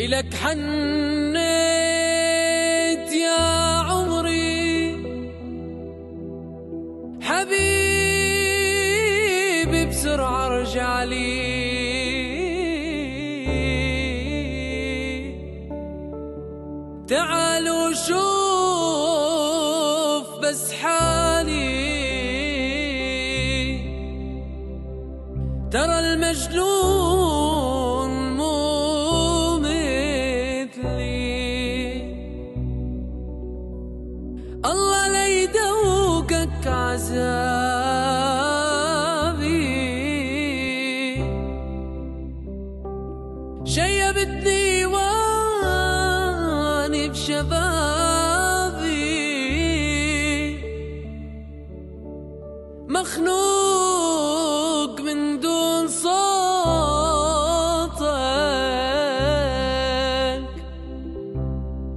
إلك حنيت يا عمري. حبيبي بسرعة ارجع لي. تعالوا شوف بس حالي. ترى المجنون يدوقك عذابي شيبتني واني بشبابي. مخنوق من دون صوتك.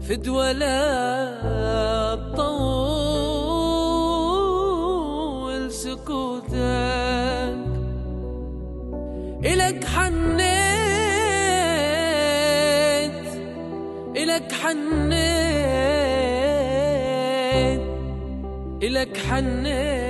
فدوى لا تطول سكوتك إلك حنيت إلك حنيت إلك حنيت.